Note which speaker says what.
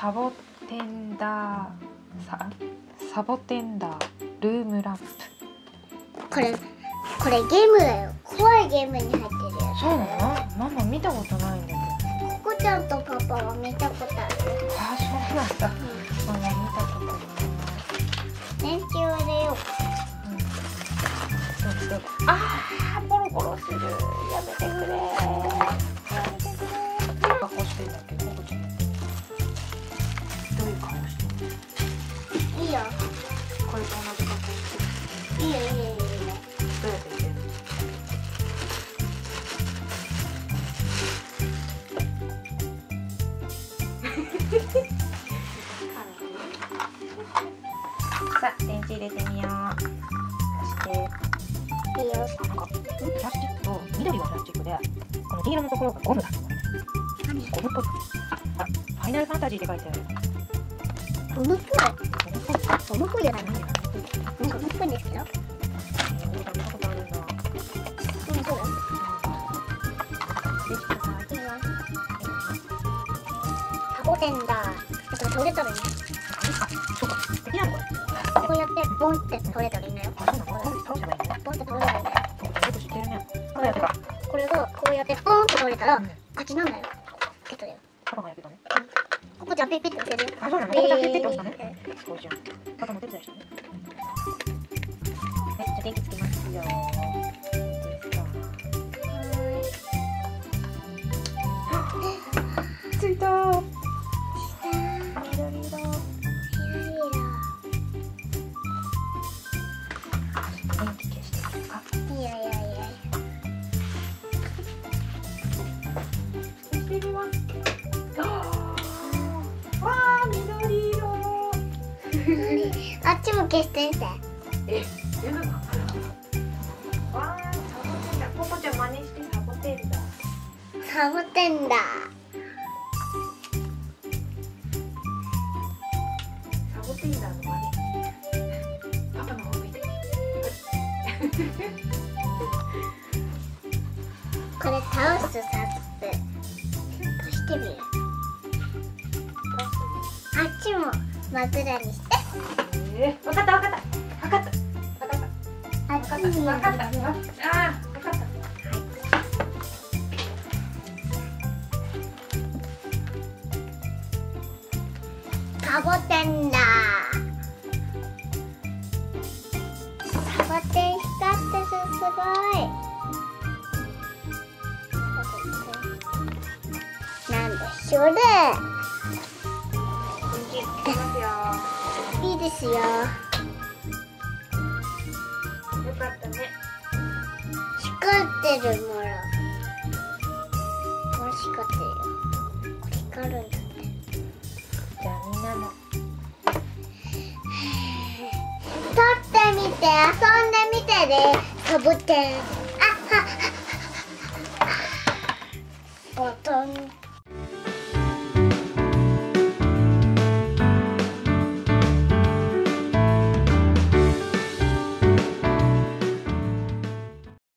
Speaker 1: サボテンダーササボテンダールームランプ。
Speaker 2: これこれゲームだよ。怖いゲームに入ってるやつ
Speaker 1: そうなの？ママ見たことないんだけど。
Speaker 2: ココちゃんとパパは見たことある。
Speaker 1: あそうなんだ。ママ見たことない。
Speaker 2: 電池を入れよう。
Speaker 1: そうそうあーポロポロする。やめてくれいい
Speaker 2: よ
Speaker 1: これと同じ顔してる
Speaker 2: いいよいいよいいよ
Speaker 1: どう。やってしてるさあ電池入れてみよう。そして
Speaker 2: いいよ
Speaker 1: なんかプラスチックと緑はプラスチックでこの黄色のところがゴムだ。
Speaker 2: 何
Speaker 1: ゴムっぽい。あファイナルファンタジーって書いてある。
Speaker 2: ゴムっぽい。
Speaker 1: ゴムっぽい
Speaker 2: ゴムっぽいじゃなんですけど
Speaker 1: 見たことあるんだ
Speaker 2: ゴムっぽい
Speaker 1: できたか
Speaker 2: いいよサボテンだだから取れたらいいね
Speaker 1: そうかできないのこれ
Speaker 2: こうやってボンって取れたらいいのよ
Speaker 1: あそうなのこれ倒せばいいんだ。
Speaker 2: ボンって取れたらいいのよ
Speaker 1: よく知ってるねこうやってか
Speaker 2: これをこうやってポンって取れたら
Speaker 1: うん
Speaker 2: なんだよ。ペットだよ
Speaker 1: パパがやってたね
Speaker 2: ここじゃピッピッて押せるよ
Speaker 1: あそうなの？ここだけピッて押したね。そうじゃん。パパも手伝いしてねあ
Speaker 2: っちも消してみて。
Speaker 1: え、全部かなわあ、サボテンだココちゃん真似してサボテンだ
Speaker 2: サボテンだ
Speaker 1: サボテンだの真似パパの方向いて
Speaker 2: これ倒すサップ押してみるあっちも真っ暗にして
Speaker 1: えー、わかった。わかった。わかった。わかった。
Speaker 2: あっちに
Speaker 1: わかった。わかった。あーわかった。
Speaker 2: サボテンだサボテン光ってるすごいなんでしょうね
Speaker 1: 電気つきますよ
Speaker 2: ですよ。
Speaker 1: よかったね。
Speaker 2: 光ってるもの。これ光ってるよ。光るんだって
Speaker 1: じゃあみんなも。
Speaker 2: 撮ってみて遊んでみてね。サボテンあはボトン